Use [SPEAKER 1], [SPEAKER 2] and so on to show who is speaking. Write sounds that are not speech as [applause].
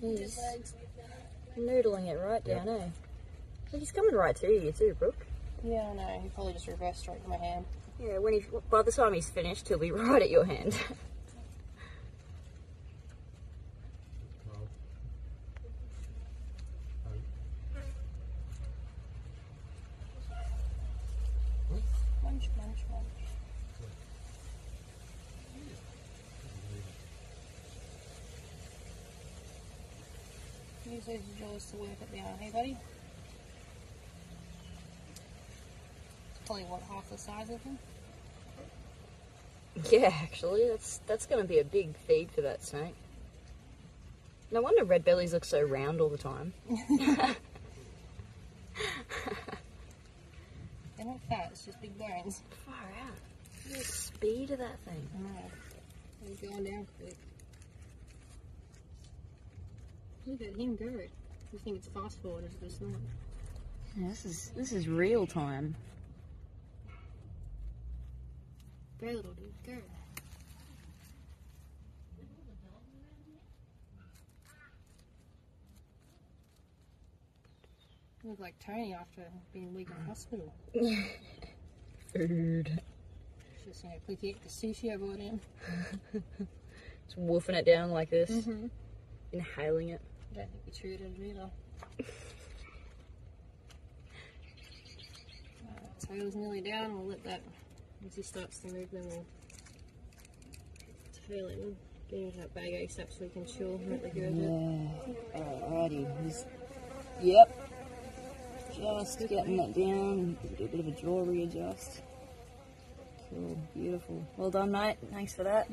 [SPEAKER 1] He's noodling it right down, eh? Look, he's coming right to you too, Brooke.
[SPEAKER 2] Yeah, I know. He probably just reversed straight to my hand.
[SPEAKER 1] Yeah, when he by the time he's finished, he'll be [laughs] right at your hand.
[SPEAKER 2] Munch, munch, munch. Use those jaws to work it down, hey buddy? It's probably what, half the size of him? [laughs]
[SPEAKER 1] yeah, actually, that's that's going to be a big feed for that snake. No wonder red bellies look so round all the time. [laughs]
[SPEAKER 2] They're not fat, it's just big bones.
[SPEAKER 1] Far out. Look at the speed of that thing.
[SPEAKER 2] I know. He's going down quick. Look at him go. You think it's fast forward, but it's not.
[SPEAKER 1] Yeah, this is this is real time.
[SPEAKER 2] Go, little dude, go. You look like Tony after being a week in hospital.
[SPEAKER 1] Food.
[SPEAKER 2] Just, you know, quick eat the sushi I brought in.
[SPEAKER 1] Just woofing it down like this,
[SPEAKER 2] Mm-hmm.
[SPEAKER 1] Inhaling it.
[SPEAKER 2] I don't think we treated it either. Uh, tail's nearly down. We'll let that, once he starts to move, then we'll tail him. Get into that bag ASAP so we can chill and let the go bit.
[SPEAKER 1] Alrighty. He's, yep. Just getting it down. Do a bit of a jaw readjust. Cool. Beautiful. Well done, mate. Thanks for that.